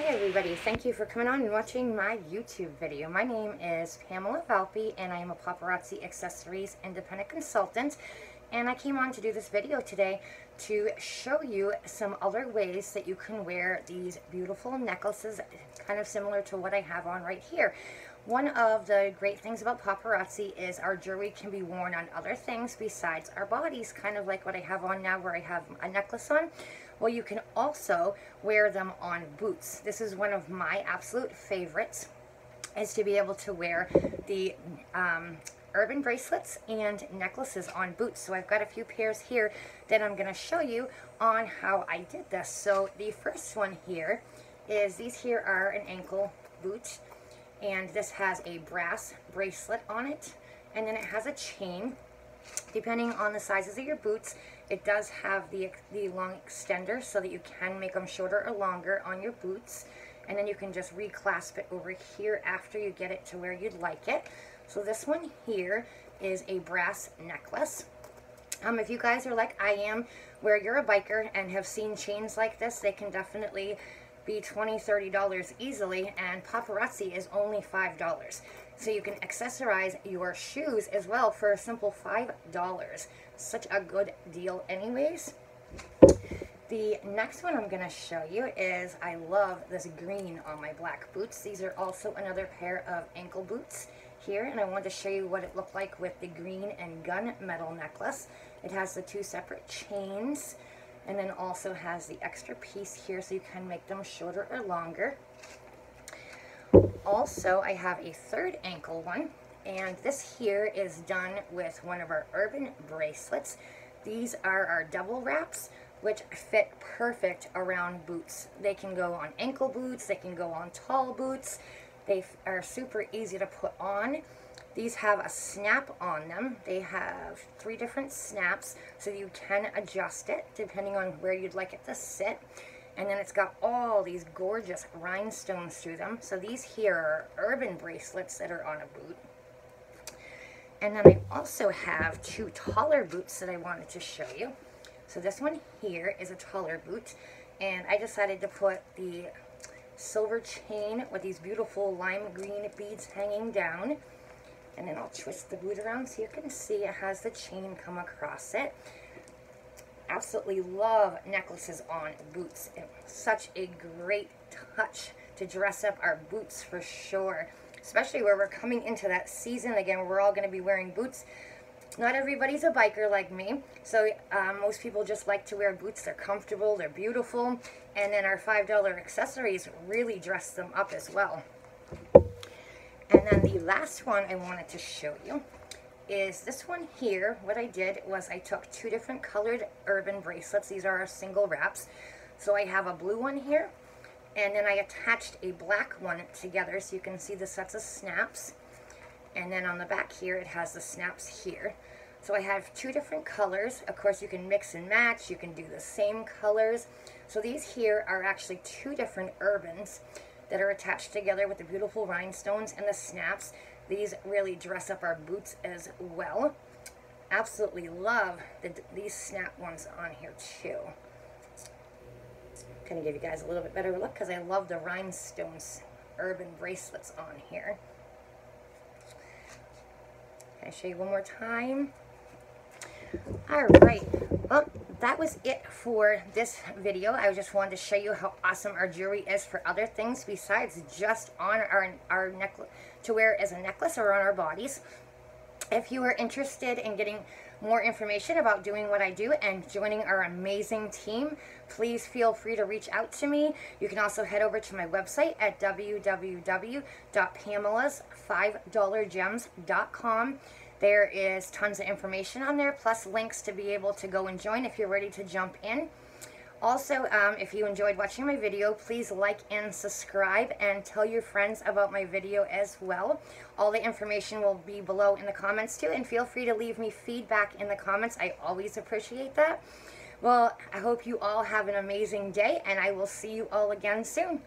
Hi everybody, thank you for coming on and watching my YouTube video. My name is Pamela Valpey and I am a paparazzi accessories independent consultant and I came on to do this video today to show you some other ways that you can wear these beautiful necklaces kind of similar to what I have on right here. One of the great things about paparazzi is our jewelry can be worn on other things besides our bodies, kind of like what I have on now where I have a necklace on. Well, you can also wear them on boots. This is one of my absolute favorites, is to be able to wear the um, urban bracelets and necklaces on boots. So I've got a few pairs here that I'm going to show you on how I did this. So the first one here is these here are an ankle boot and this has a brass bracelet on it and then it has a chain depending on the sizes of your boots it does have the, the long extender so that you can make them shorter or longer on your boots and then you can just reclasp it over here after you get it to where you'd like it so this one here is a brass necklace um, if you guys are like I am where you're a biker and have seen chains like this they can definitely be $20, $30 easily, and paparazzi is only $5. So you can accessorize your shoes as well for a simple $5. Such a good deal anyways. The next one I'm going to show you is I love this green on my black boots. These are also another pair of ankle boots here and I wanted to show you what it looked like with the green and gunmetal necklace. It has the two separate chains and then also has the extra piece here so you can make them shorter or longer. Also, I have a third ankle one, and this here is done with one of our urban bracelets. These are our double wraps, which fit perfect around boots. They can go on ankle boots, they can go on tall boots. They are super easy to put on. These have a snap on them. They have three different snaps so you can adjust it depending on where you'd like it to sit. And then it's got all these gorgeous rhinestones through them. So these here are urban bracelets that are on a boot. And then I also have two taller boots that I wanted to show you. So this one here is a taller boot. And I decided to put the silver chain with these beautiful lime green beads hanging down and then I'll twist the boot around so you can see it has the chain come across it. Absolutely love necklaces on boots. It's such a great touch to dress up our boots for sure. Especially where we're coming into that season again, we're all going to be wearing boots. Not everybody's a biker like me, so um, most people just like to wear boots. They're comfortable, they're beautiful, and then our $5 accessories really dress them up as well. And then the last one I wanted to show you is this one here. What I did was I took two different colored urban bracelets. These are single wraps. So I have a blue one here, and then I attached a black one together so you can see the sets of snaps. And then on the back here, it has the snaps here. So I have two different colors. Of course, you can mix and match. You can do the same colors. So these here are actually two different urbans that are attached together with the beautiful rhinestones and the snaps. These really dress up our boots as well. Absolutely love the, these snap ones on here too. Kind of give you guys a little bit better look because I love the rhinestones urban bracelets on here. I show you one more time? All right. Well, that was it for this video. I just wanted to show you how awesome our jewelry is for other things besides just on our, our necklace, to wear as a necklace or on our bodies. If you are interested in getting more information about doing what I do and joining our amazing team, please feel free to reach out to me. You can also head over to my website at www.pamelas5dollargems.com. There is tons of information on there, plus links to be able to go and join if you're ready to jump in. Also, um, if you enjoyed watching my video, please like and subscribe and tell your friends about my video as well. All the information will be below in the comments too, and feel free to leave me feedback in the comments. I always appreciate that. Well, I hope you all have an amazing day, and I will see you all again soon.